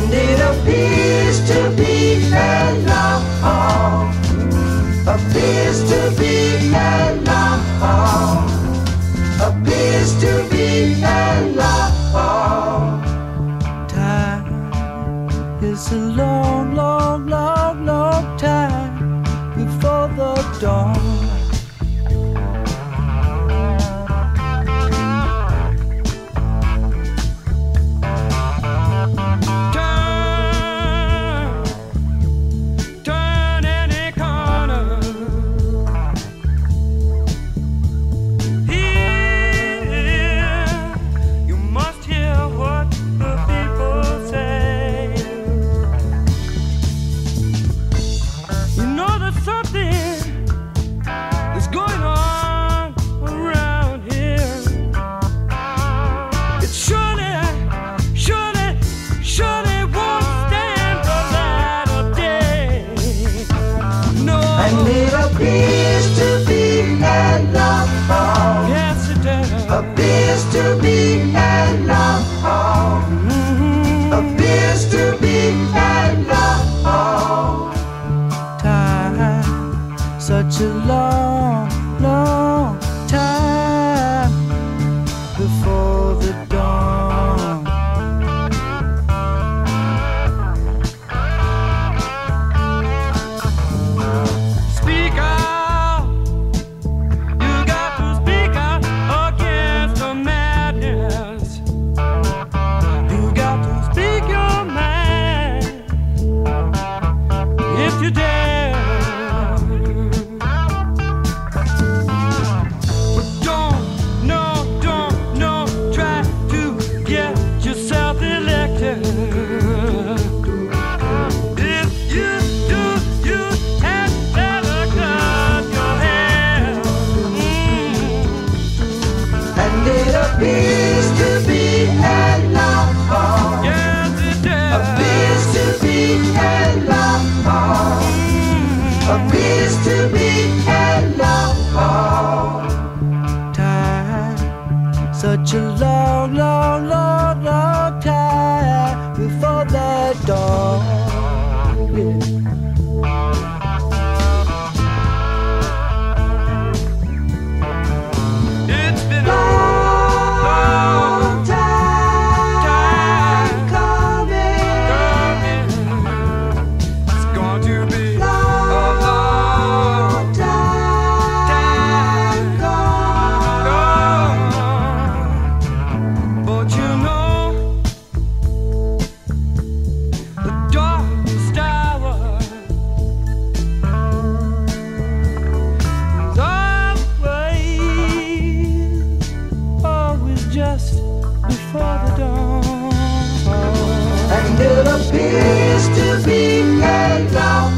And it appears to be enough. Appears to be enough. Appears to be enough. Time is a long appears to be an. Appears to be. Time, such a long, long time before the dawn. such a long, long, long, long time before the dawn. Yeah. just before the dawn. And it appears to be made long